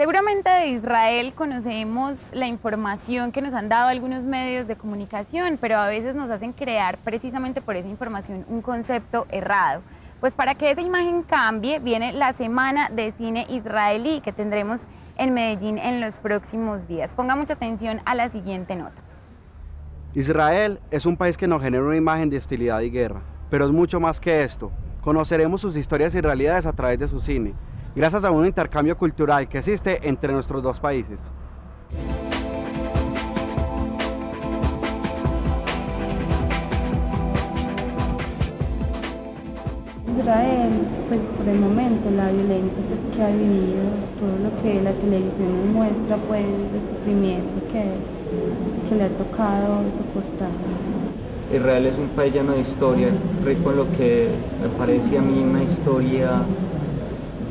Seguramente de Israel conocemos la información que nos han dado algunos medios de comunicación, pero a veces nos hacen crear precisamente por esa información un concepto errado. Pues para que esa imagen cambie, viene la Semana de Cine Israelí que tendremos en Medellín en los próximos días. Ponga mucha atención a la siguiente nota. Israel es un país que nos genera una imagen de hostilidad y guerra, pero es mucho más que esto. Conoceremos sus historias y realidades a través de su cine gracias a un intercambio cultural que existe entre nuestros dos países. Israel, pues por el momento la violencia pues, que ha vivido, todo lo que la televisión nos muestra pues de sufrimiento que, que le ha tocado soportar. Israel es un país lleno de historia, rico en lo que me parece a mí una historia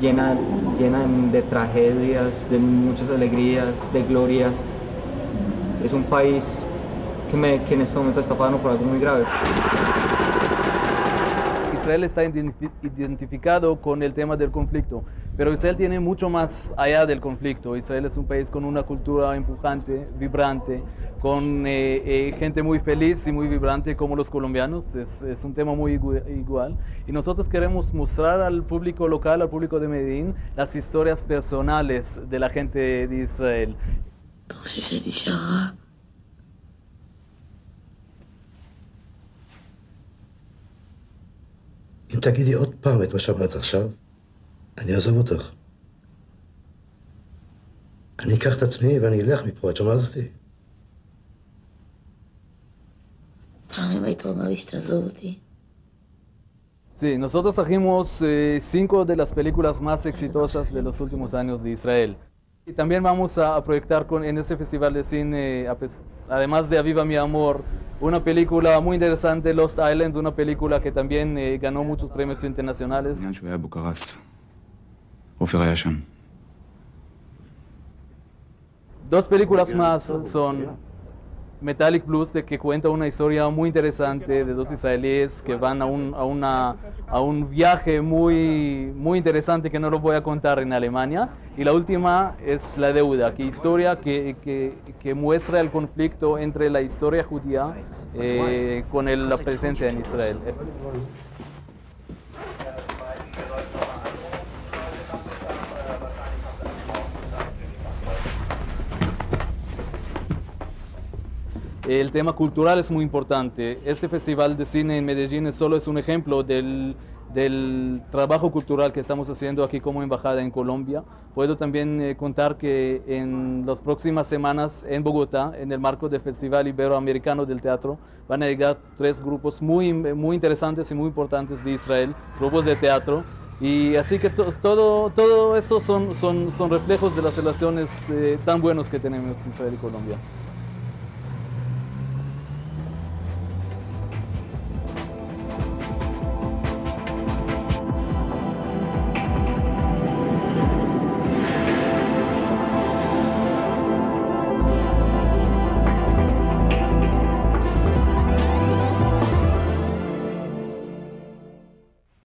llena, llena de tragedias, de muchas alegrías, de glorias. Es un país que, me, que en este momento está pasando por algo muy grave. Israel está identificado con el tema del conflicto, pero Israel tiene mucho más allá del conflicto. Israel es un país con una cultura empujante, vibrante, con eh, eh, gente muy feliz y muy vibrante como los colombianos. Es, es, un tema muy igual. Y nosotros queremos mostrar al público local, al público de Medellín, las historias personales de la gente de Israel. אם תגידי עוד פעם את מה שאמרת עכשיו, אני אעזוב אותך. אני אקח את עצמי ואני אלך מפה, את שומעת אותי? פעם אם היית אומר לי שתעזוב אותי. Sí, nosotros trajimos eh, cinco de las películas más exitosas de los últimos años de Israel. Y también vamos a proyectar con, en este festival de cine, además de Aviva mi amor, una película muy interesante, Lost Islands, una película que también eh, ganó muchos premios internacionales. Dos películas más son Metallic Blues, de que cuenta una historia muy interesante de dos israelíes que van a un, a una, a un viaje muy, muy interesante que no lo voy a contar en Alemania. Y la última es La Deuda, que historia que, que, que muestra el conflicto entre la historia judía eh, con la presencia en Israel. El tema cultural es muy importante. Este Festival de Cine en Medellín solo es un ejemplo del, del trabajo cultural que estamos haciendo aquí como embajada en Colombia. Puedo también eh, contar que en las próximas semanas en Bogotá, en el marco del Festival Iberoamericano del Teatro, van a llegar tres grupos muy, muy interesantes y muy importantes de Israel, grupos de teatro. Y así que todo, todo eso son, son, son reflejos de las relaciones eh, tan buenos que tenemos Israel y Colombia.